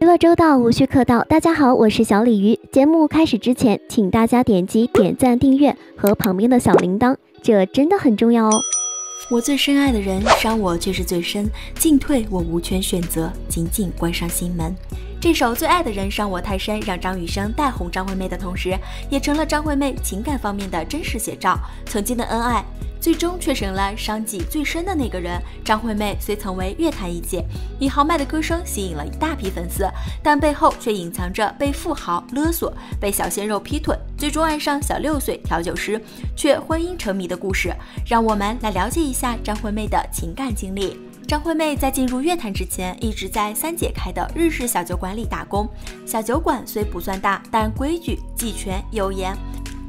娱乐周到，无需客套。大家好，我是小鲤鱼。节目开始之前，请大家点击点赞、订阅和旁边的小铃铛，这真的很重要哦。我最深爱的人伤我却是最深，进退我无权选择，紧紧关上心门。这首《最爱的人伤我太深》让张雨生带红张惠妹的同时，也成了张惠妹情感方面的真实写照。曾经的恩爱。最终却成了伤己最深的那个人。张惠妹虽曾为乐坛一姐，以豪迈的歌声吸引了一大批粉丝，但背后却隐藏着被富豪勒索、被小鲜肉劈腿，最终爱上小六岁调酒师，却婚姻沉迷的故事。让我们来了解一下张惠妹的情感经历。张惠妹在进入乐坛之前，一直在三姐开的日式小酒馆里打工。小酒馆虽不算大，但规矩纪全有严。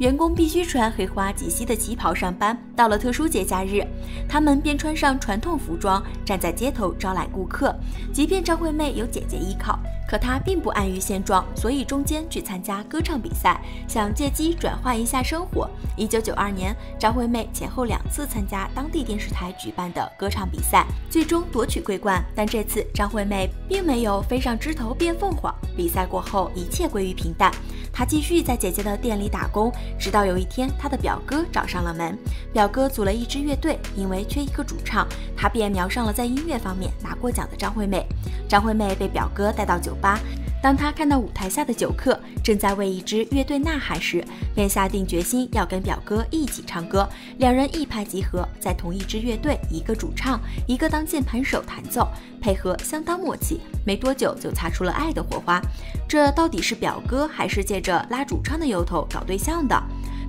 员工必须穿黑花及膝的旗袍上班。到了特殊节假日，他们便穿上传统服装，站在街头招揽顾客。即便张惠妹有姐姐依靠，可她并不安于现状，所以中间去参加歌唱比赛，想借机转换一下生活。一九九二年，张惠妹前后两次参加当地电视台举办的歌唱比赛，最终夺取桂冠。但这次张惠妹并没有飞上枝头变凤凰。比赛过后，一切归于平淡。她继续在姐姐的店里打工，直到有一天，她的表哥找上了门。表哥组了一支乐队，因为缺一个主唱，他便瞄上了在音乐方面拿过奖的张惠妹。张惠妹被表哥带到酒吧。当他看到舞台下的酒客正在为一支乐队呐喊时，便下定决心要跟表哥一起唱歌。两人一拍即合，在同一支乐队，一个主唱，一个当键盘手弹奏，配合相当默契。没多久就擦出了爱的火花。这到底是表哥还是借着拉主唱的由头搞对象的？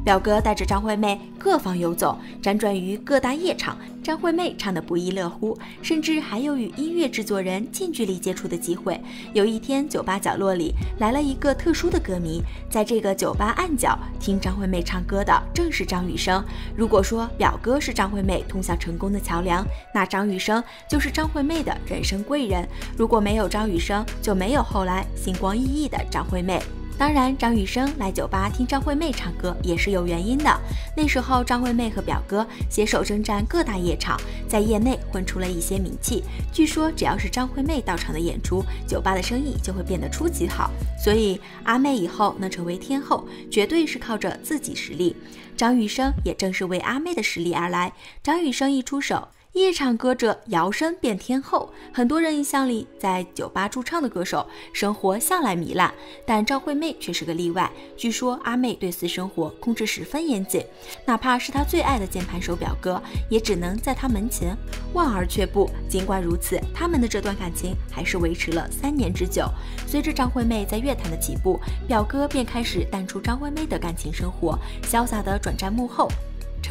表哥带着张惠妹各方游走，辗转于各大夜场。张惠妹唱得不亦乐乎，甚至还有与音乐制作人近距离接触的机会。有一天，酒吧角落里来了一个特殊的歌迷，在这个酒吧暗角听张惠妹唱歌的正是张雨生。如果说表哥是张惠妹通向成功的桥梁，那张雨生就是张惠妹的人生贵人。如果没有张雨生，就没有后来星光熠熠的张惠妹。当然，张雨生来酒吧听张惠妹唱歌也是有原因的。那时候，张惠妹和表哥携手征战各大夜场，在业内混出了一些名气。据说，只要是张惠妹到场的演出，酒吧的生意就会变得出奇好。所以，阿妹以后能成为天后，绝对是靠着自己实力。张雨生也正是为阿妹的实力而来。张雨生一出手。夜唱歌者摇身变天后，很多人印象里在酒吧驻唱的歌手生活向来糜烂，但张惠妹却是个例外。据说阿妹对私生活控制十分严谨，哪怕是她最爱的键盘手表哥，也只能在她门前望而却步。尽管如此，他们的这段感情还是维持了三年之久。随着张惠妹在乐坛的起步，表哥便开始淡出张惠妹的感情生活，潇洒地转战幕后。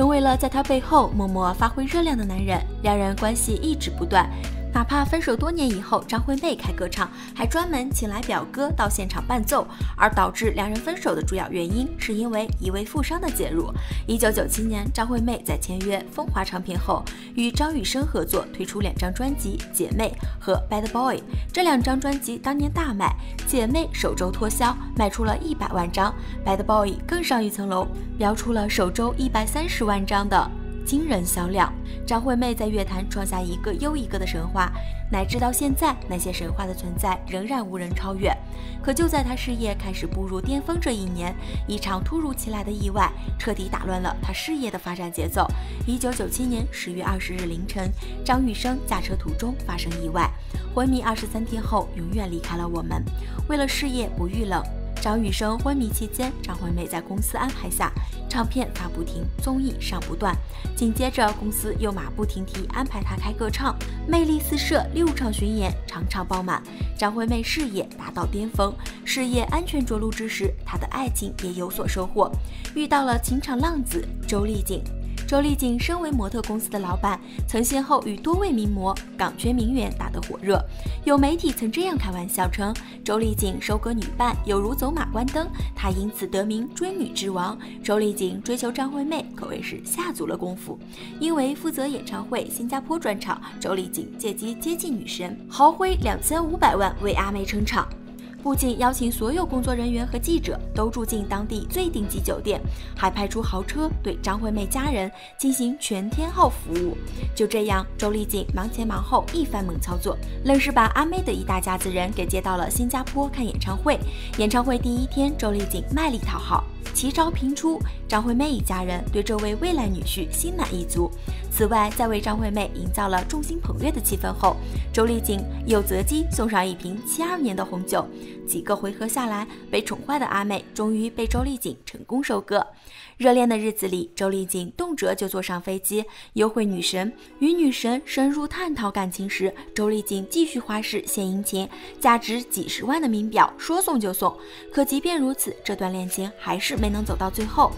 成为了在他背后默默发挥热量的男人，两人关系一直不断。哪怕分手多年以后，张惠妹开歌唱，还专门请来表哥到现场伴奏。而导致两人分手的主要原因，是因为一位富商的介入。一九九七年，张惠妹在签约风华唱片后，与张雨生合作推出两张专辑《姐妹》和《Bad Boy》。这两张专辑当年大卖，《姐妹》首周脱销卖出了一百万张，《Bad Boy》更上一层楼，标出了首周一百三十万张的。惊人销量，张惠妹在乐坛创下一个又一个的神话，乃至到现在，那些神话的存在仍然无人超越。可就在她事业开始步入巅峰这一年，一场突如其来的意外彻底打乱了她事业的发展节奏。一九九七年十月二十日凌晨，张雨生驾车途中发生意外，昏迷二十三天后永远离开了我们。为了事业不遇冷。张雨生昏迷期间，张惠妹在公司安排下，唱片发不停，综艺上不断。紧接着，公司又马不停蹄安排她开歌唱，魅力四射，六场巡演，场场爆满。张惠妹事业达到巅峰，事业安全着陆之时，她的爱情也有所收获，遇到了情场浪子周丽景。周丽景身为模特公司的老板，曾先后与多位名模、港圈名媛打得火热。有媒体曾这样开玩笑称，周丽景收割女伴有如走马观灯，她因此得名追女之王。周丽景追求张惠妹可谓是下足了功夫，因为负责演唱会新加坡专场，周丽景借机接近女神，豪挥两千五百万为阿妹撑场。不仅邀请所有工作人员和记者都住进当地最顶级酒店，还派出豪车对张惠妹家人进行全天候服务。就这样，周丽锦忙前忙后一番猛操作，愣是把阿妹的一大家子人给接到了新加坡看演唱会。演唱会第一天，周丽锦卖力讨好。奇招频出，张惠妹一家人对这位未来女婿心满意足。此外，在为张惠妹营造了众星捧月的气氛后，周丽景又择机送上一瓶七二年的红酒。几个回合下来，被宠坏的阿妹终于被周丽景成功收割。热恋的日子里，周丽景动辄就坐上飞机幽会女神，与女神深入探讨感情时，周丽景继续花式献殷勤，价值几十万的名表说送就送。可即便如此，这段恋情还是没能走到最后。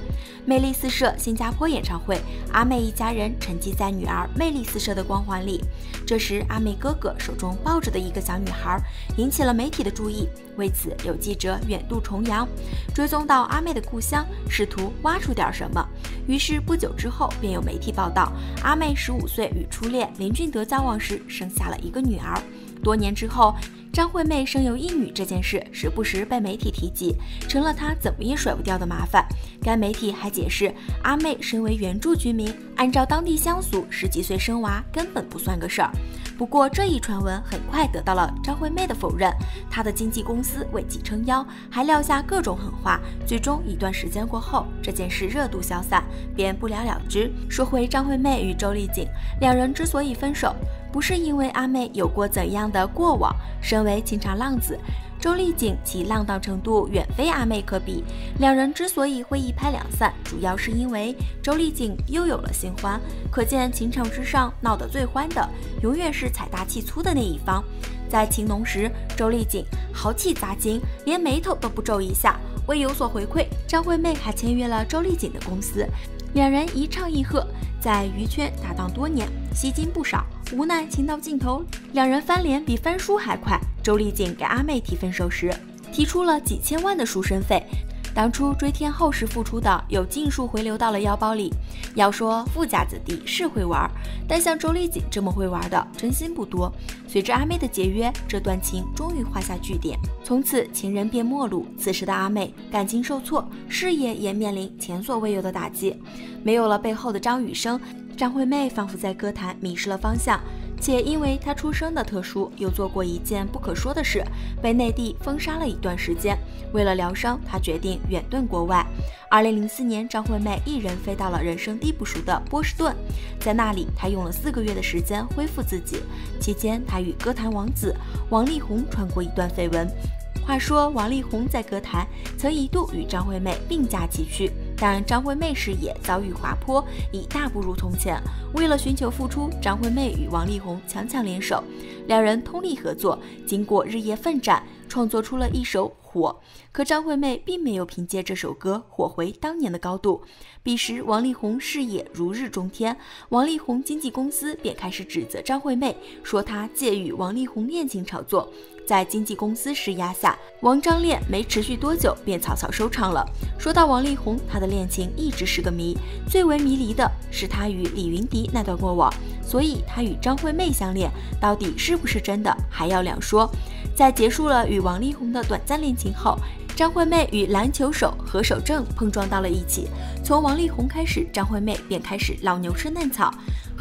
魅力四射新加坡演唱会，阿妹一家人沉浸在女儿魅力四射的光环里。这时，阿妹哥哥手中抱着的一个小女孩引起了媒体的注意，为此有记者远渡重洋，追踪到阿妹的故乡，试图挖出。点什么？于是不久之后，便有媒体报道，阿妹十五岁与初恋林俊德交往时生下了一个女儿。多年之后，张惠妹生有一女这件事时不时被媒体提及，成了她怎么也甩不掉的麻烦。该媒体还解释，阿妹身为原住居民，按照当地乡俗，十几岁生娃根本不算个事儿。不过这一传闻很快得到了张惠妹的否认，她的经纪公司为其撑腰，还撂下各种狠话。最终一段时间过后，这件事热度消散，便不了了之。说回张惠妹与周丽景，两人之所以分手，不是因为阿妹有过怎样的过往。身为情场浪子。周丽景其浪荡程度远非阿妹可比，两人之所以会一拍两散，主要是因为周丽景又有了新欢。可见情场之上闹得最欢的，永远是财大气粗的那一方。在情浓时，周丽景豪气砸金，连眉头都不皱一下。为有所回馈，张惠妹还签约了周丽景的公司，两人一唱一和，在娱圈搭档多年，吸金不少。无奈情到尽头，两人翻脸比翻书还快。周丽景给阿妹提分手时，提出了几千万的赎身费。当初追天后时付出的，有尽数回流到了腰包里。要说富家子弟是会玩，但像周丽锦这么会玩的，真心不多。随着阿妹的解约，这段情终于画下句点，从此情人变陌路。此时的阿妹感情受挫，事业也面临前所未有的打击，没有了背后的张雨生。张惠妹仿佛在歌坛迷失了方向，且因为她出生的特殊，又做过一件不可说的事，被内地封杀了一段时间。为了疗伤，她决定远遁国外。二零零四年，张惠妹一人飞到了人生地不熟的波士顿，在那里，她用了四个月的时间恢复自己。期间，她与歌坛王子王力宏传过一段绯闻。话说，王力宏在歌坛曾一度与张惠妹并驾齐驱。但张惠妹事业遭遇滑坡，已大不如从前。为了寻求复出，张惠妹与王力宏强强联手，两人通力合作，经过日夜奋战，创作出了一首《火》。可张惠妹并没有凭借这首歌火回当年的高度。彼时，王力宏事业如日中天，王力宏经纪公司便开始指责张惠妹，说她借与王力宏恋情炒作。在经纪公司施压下，王张恋没持续多久便草草收场了。说到王力宏，他的恋情一直是个谜，最为迷离的是他与李云迪那段过往。所以他与张惠妹相恋，到底是不是真的，还要两说。在结束了与王力宏的短暂恋情后，张惠妹与篮球手何守正碰撞到了一起。从王力宏开始，张惠妹便开始老牛吃嫩草。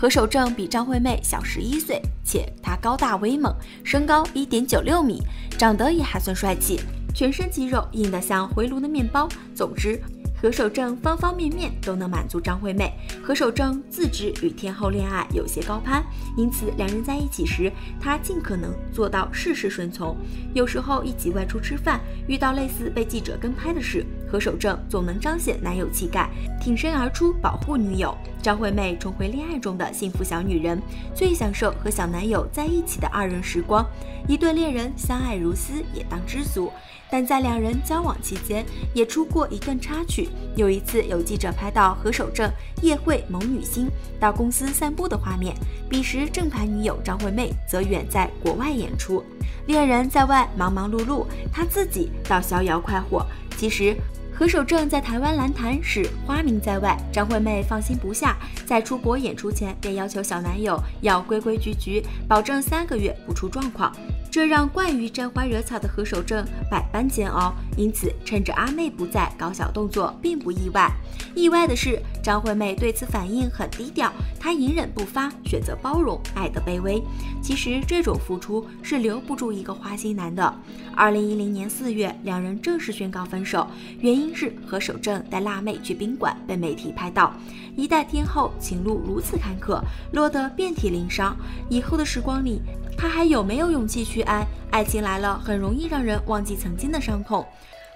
何守正比张惠妹小十一岁，且他高大威猛，身高一点九六米，长得也还算帅气，全身肌肉硬得像回炉的面包。总之。何守正方方面面都能满足张惠妹。何守正自知与天后恋爱有些高攀，因此两人在一起时，他尽可能做到事事顺从。有时候一起外出吃饭，遇到类似被记者跟拍的事，何守正总能彰显男友气概，挺身而出保护女友。张惠妹重回恋爱中的幸福小女人，最享受和小男友在一起的二人时光。一对恋人相爱如斯，也当知足。但在两人交往期间，也出过一段插曲。有一次，有记者拍到何守正夜会某女星到公司散步的画面。彼时，正牌女友张惠妹则远在国外演出，恋人在外忙忙碌碌，他自己倒逍遥快活。其实，何守正在台湾蓝坛是花名在外，张惠妹放心不下，在出国演出前便要求小男友要规规矩矩，保证三个月不出状况。这让惯于沾花惹草的何守正百般煎熬。因此，趁着阿妹不在，搞小动作并不意外。意外的是，张惠妹对此反应很低调，她隐忍不发，选择包容爱的卑微。其实，这种付出是留不住一个花心男的。二零一零年四月，两人正式宣告分手，原因是何守正带辣妹去宾馆被媒体拍到。一代天后情路如此坎坷，落得遍体鳞伤。以后的时光里，他还有没有勇气去爱？爱情来了，很容易让人忘记曾经的伤痛。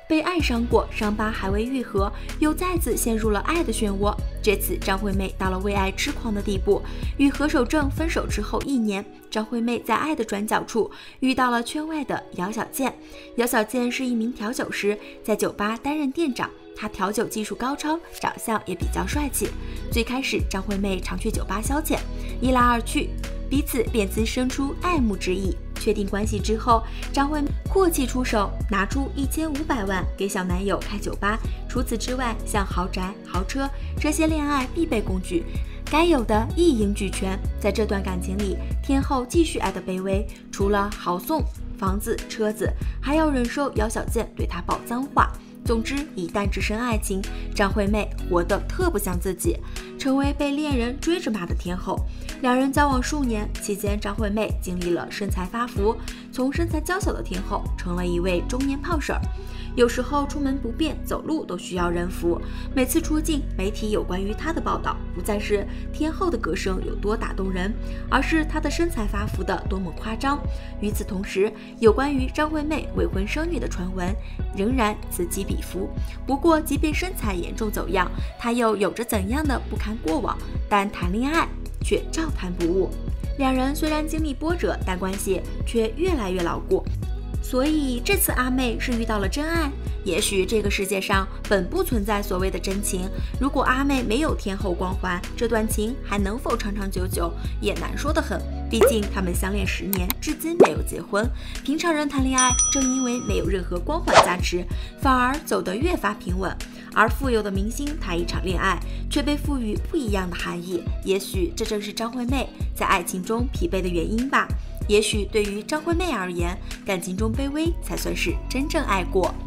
被爱伤过，伤疤还未愈合，又再次陷入了爱的漩涡。这次张惠妹到了为爱痴狂的地步。与何守正分手之后一年，张惠妹在爱的转角处遇到了圈外的姚小健。姚小健是一名调酒师，在酒吧担任店长。他调酒技术高超，长相也比较帅气。最开始，张惠妹常去酒吧消遣，一来二去，彼此便滋生出爱慕之意。确定关系之后，张惠妹阔气出手，拿出一千五百万给小男友开酒吧。除此之外，像豪宅、豪车这些恋爱必备工具，该有的一应俱全。在这段感情里，天后继续爱的卑微，除了豪送房子、车子，还要忍受姚小贱对她爆脏话。总之，一旦置身爱情，张惠妹活得特不像自己，成为被恋人追着骂的天后。两人交往数年期间，张惠妹经历了身材发福，从身材娇小的天后成了一位中年胖婶儿。有时候出门不便，走路都需要人扶。每次出镜，媒体有关于她的报道，不再是天后的歌声有多打动人，而是她的身材发福的多么夸张。与此同时，有关于张惠妹未婚生女的传闻仍然此起彼伏。不过，即便身材严重走样，她又有着怎样的不堪过往？但谈恋爱却照谈不误。两人虽然经历波折，但关系却越来越牢固。所以这次阿妹是遇到了真爱。也许这个世界上本不存在所谓的真情。如果阿妹没有天后光环，这段情还能否长长久久，也难说得很。毕竟他们相恋十年，至今没有结婚。平常人谈恋爱，正因为没有任何光环加持，反而走得越发平稳。而富有的明星谈一场恋爱，却被赋予不一样的含义。也许这正是张惠妹在爱情中疲惫的原因吧。也许对于张惠妹而言，感情中卑微才算是真正爱过。